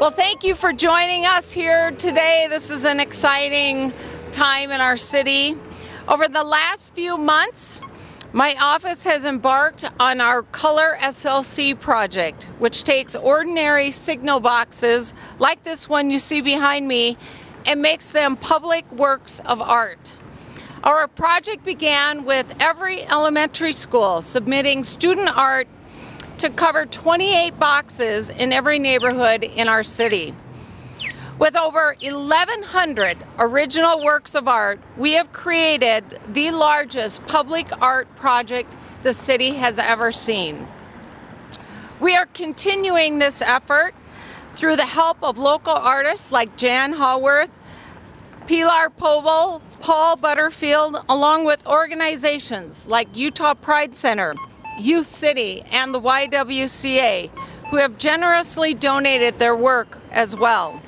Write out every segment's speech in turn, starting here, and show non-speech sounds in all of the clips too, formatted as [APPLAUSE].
Well, thank you for joining us here today. This is an exciting time in our city. Over the last few months, my office has embarked on our Color SLC project, which takes ordinary signal boxes like this one you see behind me and makes them public works of art. Our project began with every elementary school submitting student art to cover 28 boxes in every neighborhood in our city. With over 1,100 original works of art, we have created the largest public art project the city has ever seen. We are continuing this effort through the help of local artists like Jann Haworth, Pilar Pobil, Paul Butterfield, along with organizations like Utah Pride Center, Youth City, and the YWCA, who have generously donated their work as well.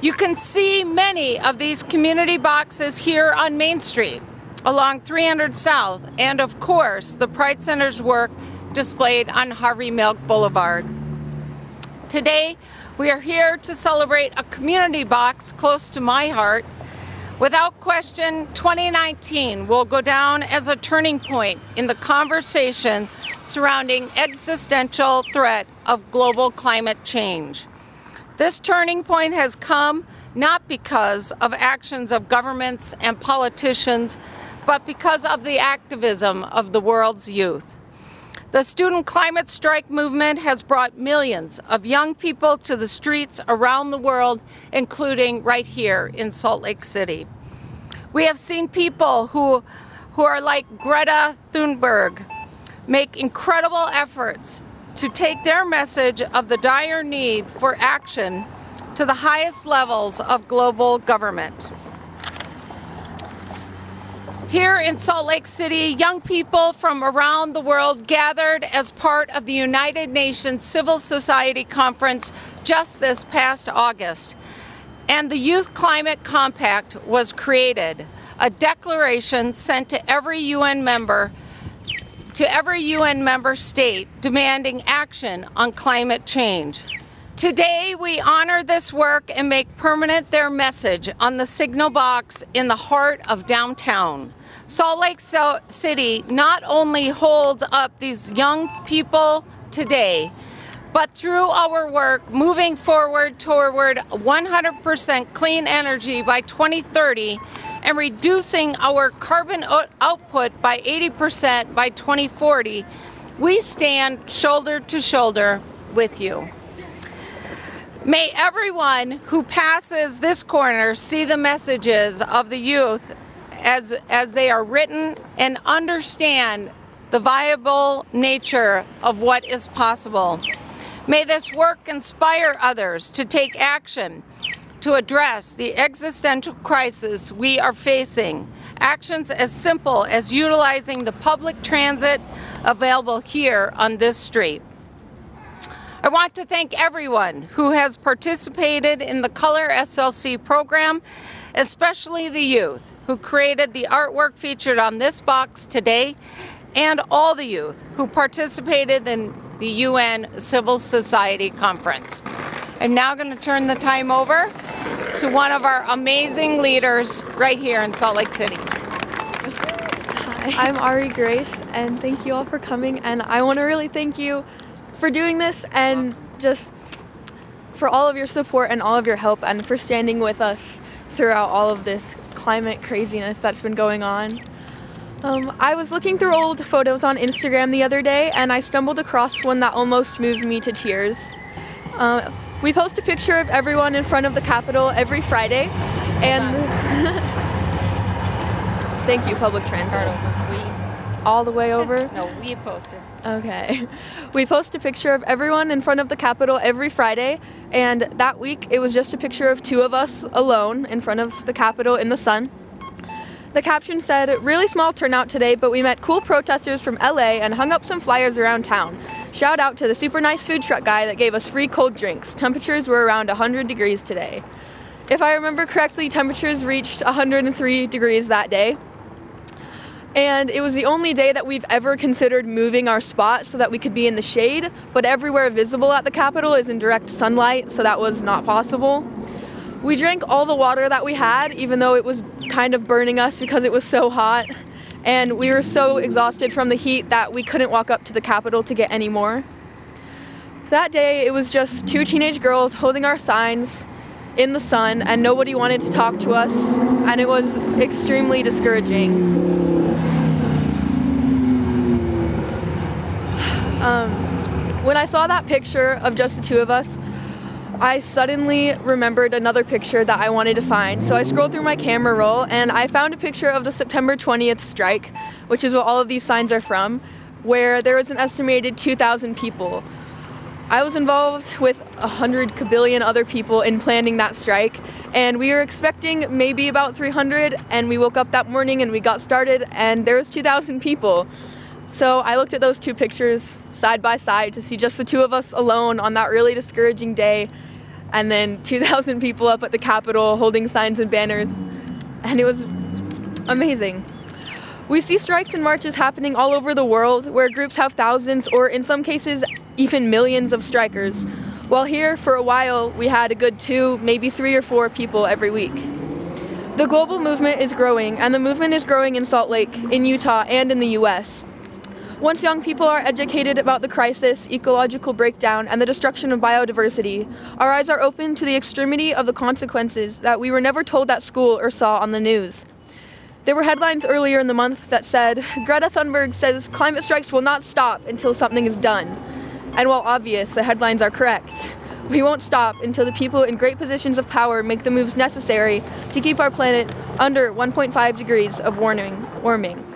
You can see many of these community boxes here on Main Street, along 300 South, and of course, the Pride Center's work displayed on Harvey Milk Boulevard. Today, we are here to celebrate a community box close to my heart Without question, 2019 will go down as a turning point in the conversation surrounding existential threat of global climate change. This turning point has come not because of actions of governments and politicians, but because of the activism of the world's youth. The student climate strike movement has brought millions of young people to the streets around the world, including right here in Salt Lake City. We have seen people who, who are like Greta Thunberg make incredible efforts to take their message of the dire need for action to the highest levels of global government. Here in Salt Lake City, young people from around the world gathered as part of the United Nations Civil Society Conference just this past August. And the Youth Climate Compact was created, a declaration sent to every UN member to every UN member state demanding action on climate change. Today, we honor this work and make permanent their message on the signal box in the heart of downtown. Salt Lake City not only holds up these young people today, but through our work moving forward toward 100% clean energy by 2030 and reducing our carbon output by 80% by 2040, we stand shoulder to shoulder with you. May everyone who passes this corner see the messages of the youth as, as they are written and understand the viable nature of what is possible. May this work inspire others to take action to address the existential crisis we are facing. Actions as simple as utilizing the public transit available here on this street. I want to thank everyone who has participated in the Color SLC program, especially the youth who created the artwork featured on this box today, and all the youth who participated in the UN Civil Society Conference. I'm now going to turn the time over to one of our amazing leaders right here in Salt Lake City. Hi, I'm Ari Grace, and thank you all for coming. And I want to really thank you for doing this and just for all of your support and all of your help and for standing with us throughout all of this climate craziness that's been going on. Um, I was looking through old photos on Instagram the other day and I stumbled across one that almost moved me to tears. Uh, we post a picture of everyone in front of the Capitol every Friday and [LAUGHS] thank you public transit all the way over? [LAUGHS] no, we posted. Okay. [LAUGHS] We post a picture of everyone in front of the Capitol every Friday, and that week it was just a picture of two of us alone in front of the Capitol in the sun. The caption said, Really small turnout today, but we met cool protesters from LA and hung up some flyers around town. Shout out to the super nice food truck guy that gave us free cold drinks. Temperatures were around 100 degrees today. If I remember correctly, temperatures reached 103 degrees that day. And it was the only day that we've ever considered moving our spot so that we could be in the shade, but everywhere visible at the Capitol is in direct sunlight, so that was not possible. We drank all the water that we had, even though it was kind of burning us because it was so hot. And we were so exhausted from the heat that we couldn't walk up to the Capitol to get any more. That day, it was just two teenage girls holding our signs in the sun, and nobody wanted to talk to us, and it was extremely discouraging. Um, when I saw that picture of just the two of us, I suddenly remembered another picture that I wanted to find. So I scrolled through my camera roll and I found a picture of the September 20th strike, which is what all of these signs are from, where there was an estimated 2,000 people. I was involved with a hundred kabillion other people in planning that strike, and we were expecting maybe about 300. And we woke up that morning and we got started, and there was 2,000 people. So I looked at those two pictures side by side to see just the two of us alone on that really discouraging day, and then [LAUGHS] 2,000 people up at the Capitol holding signs and banners, and it was amazing. We see strikes and marches happening all over the world where groups have thousands or, in some cases, even millions of strikers. While here, for a while, we had a good two, maybe three or four people every week. The global movement is growing, and the movement is growing in Salt Lake, in Utah, and in the US. Once young people are educated about the crisis, ecological breakdown, and the destruction of biodiversity, our eyes are open to the extremity of the consequences that we were never told at school or saw on the news. There were headlines earlier in the month that said, Greta Thunberg says climate strikes will not stop until something is done. And while obvious, the headlines are correct. We won't stop until the people in great positions of power make the moves necessary to keep our planet under 1.5 degrees of warming.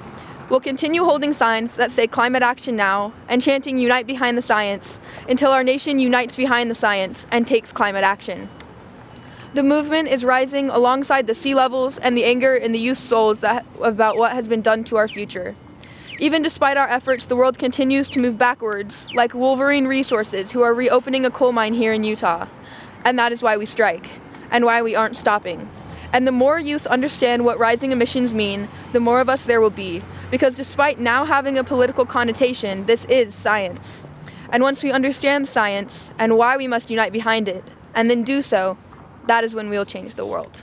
We'll continue holding signs that say climate action now and chanting unite behind the science until our nation unites behind the science and takes climate action. The movement is rising alongside the sea levels and the anger in the youth's souls that, about what has been done to our future. Even despite our efforts, the world continues to move backwards, like Wolverine Resources, who are reopening a coal mine here in Utah. And that is why we strike, and why we aren't stopping. And the more youth understand what rising emissions mean, the more of us there will be, because despite now having a political connotation, this is science. And once we understand science and why we must unite behind it, and then do so, that is when we'll change the world.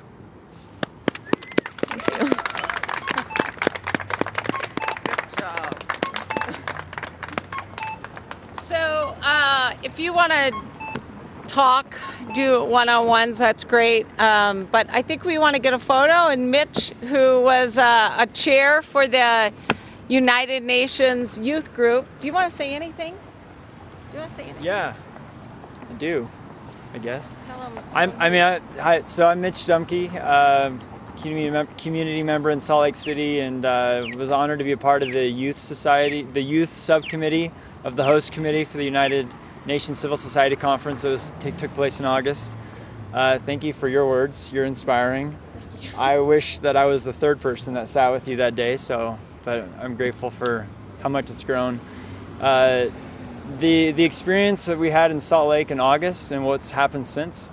So, uh, if you want to talk, do one-on-ones, that's great. Um, but I think we want to get a photo. And Mitch, who was uh, a chair for the United Nations Youth Group, do you want to say anything? Do you want to say anything? Yeah, I do. I guess. Tell them. I'm, I mean, I, hi, so I'm Mitch Dumke, uh, community, mem- community member in Salt Lake City, and uh, was honored to be a part of the youth society, the youth subcommittee of the host committee for the United Nations Civil Society Conference that was, took place in August. Uh, thank you for your words. You're inspiring. I wish that I was the third person that sat with you that day. So, but I'm grateful for how much it's grown. Uh, the the experience that we had in Salt Lake in August and what's happened since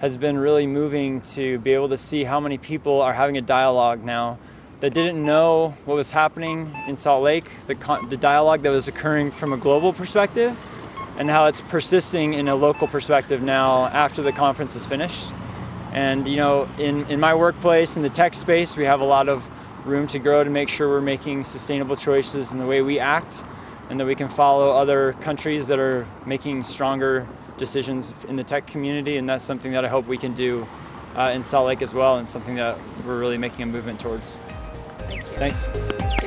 has been really moving to be able to see how many people are having a dialogue now that didn't know what was happening in Salt Lake, the, con- the dialogue that was occurring from a global perspective, and how it's persisting in a local perspective now after the conference is finished. And you know, in, in my workplace, in the tech space, we have a lot of room to grow to make sure we're making sustainable choices in the way we act and that we can follow other countries that are making stronger decisions in the tech community. And that's something that I hope we can do uh, in Salt Lake as well, and something that we're really making a movement towards. Thank you. Thanks.